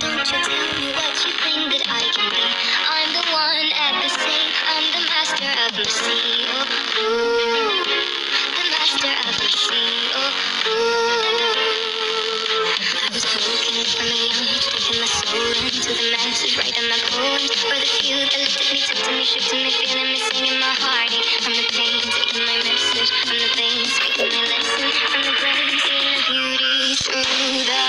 don't you tell me what you think that I can be. after every single move. I was looking for my own taking my soul into the message Writing my poems For the few that lifted me, took to me, shook to me, feeling missing in my heartache. From the pain, taking my message. from the pain, speaking my lesson. from the brain, seeing the beauty through the